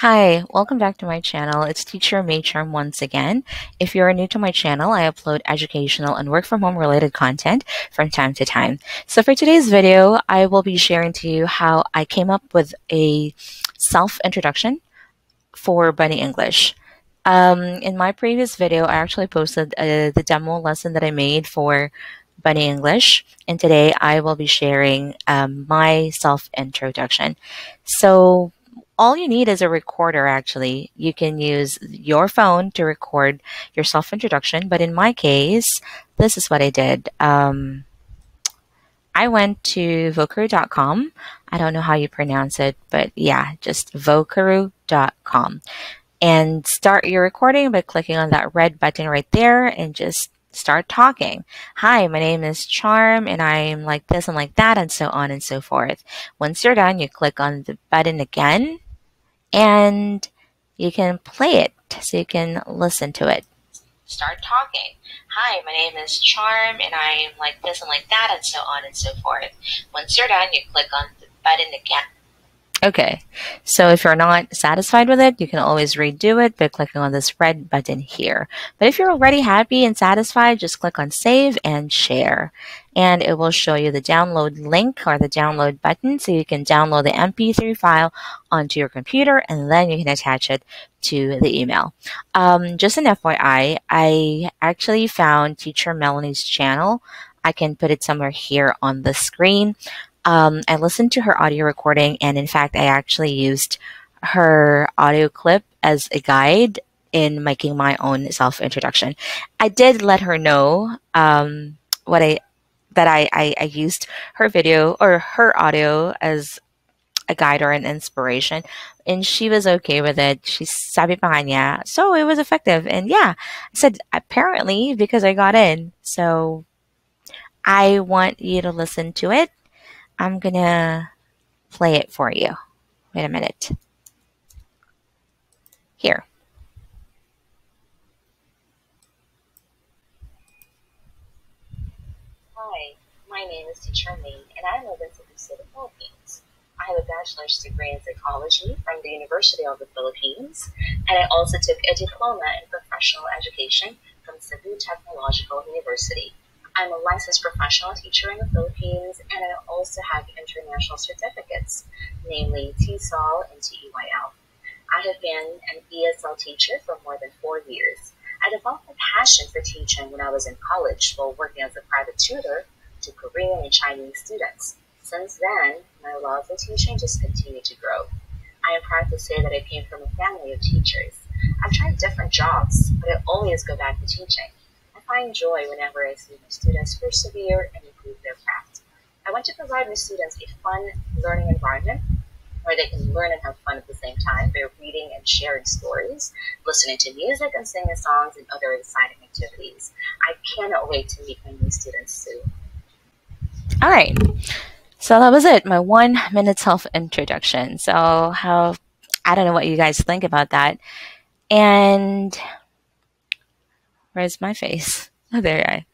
Hi, welcome back to my channel. It's Teacher May Charm once again. If you're new to my channel, I upload educational and work from home related content from time to time. So for today's video, I will be sharing to you how I came up with a self introduction for Bunny English. Um, in my previous video, I actually posted uh, the demo lesson that I made for Bunny English, and today I will be sharing um, my self introduction. So all you need is a recorder actually. You can use your phone to record your self introduction, but in my case, this is what I did. Um, I went to vocaroo.com. I don't know how you pronounce it, but yeah, just vocaroo.com. And start your recording by clicking on that red button right there and just start talking. Hi, my name is Charm and I'm like this and like that and so on and so forth. Once you're done, you click on the button again and you can play it so you can listen to it. Start talking. Hi, my name is Charm, and I'm like this and like that, and so on and so forth. Once you're done, you click on the button again. Okay, so if you're not satisfied with it, you can always redo it by clicking on this red button here. But if you're already happy and satisfied, just click on save and share. And it will show you the download link or the download button so you can download the MP3 file onto your computer and then you can attach it to the email. Um, just an FYI, I actually found Teacher Melanie's channel. I can put it somewhere here on the screen um, I listened to her audio recording, and in fact, I actually used her audio clip as a guide in making my own self introduction. I did let her know um, what I that I, I, I used her video or her audio as a guide or an inspiration and she was okay with it. She sabi pa niya. So it was effective. And yeah, I said apparently because I got in. So I want you to listen to it I'm gonna play it for you. Wait a minute. Here. Hi, my name is Teacher Lee, and I live in Cebu City, Philippines. I have a bachelor's degree in psychology from the University of the Philippines, and I also took a diploma in professional education from Cebu Technological University. I'm a licensed professional teacher in the Philippines, and I also have international certificates, namely TESOL and TEYL. I have been an ESL teacher for more than four years. I developed a passion for teaching when I was in college while working as a private tutor to Korean and Chinese students. Since then, my love for teaching just continued to grow. I am proud to say that I came from a family of teachers. I've tried different jobs, but I always go back to teaching find joy whenever I see my students persevere and improve their craft. I want to provide my students a fun learning environment where they can learn and have fun at the same time by reading and sharing stories, listening to music and singing songs, and other exciting activities. I cannot wait to meet my new students soon. All right. So that was it, my one minute self introduction. So, how I don't know what you guys think about that. And Where's my face? Oh, there I.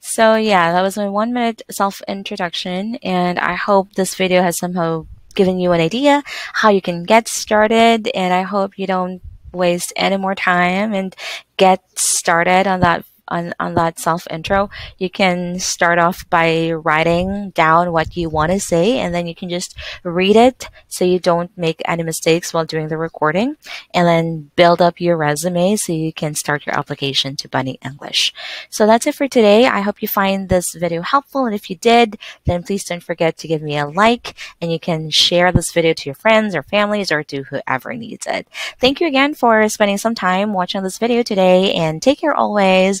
So yeah, that was my one minute self introduction, and I hope this video has somehow given you an idea how you can get started, and I hope you don't waste any more time and get started on that on, on that self intro, you can start off by writing down what you want to say and then you can just read it so you don't make any mistakes while doing the recording and then build up your resume so you can start your application to Bunny English. So that's it for today. I hope you find this video helpful and if you did, then please don't forget to give me a like and you can share this video to your friends or families or to whoever needs it. Thank you again for spending some time watching this video today and take care always.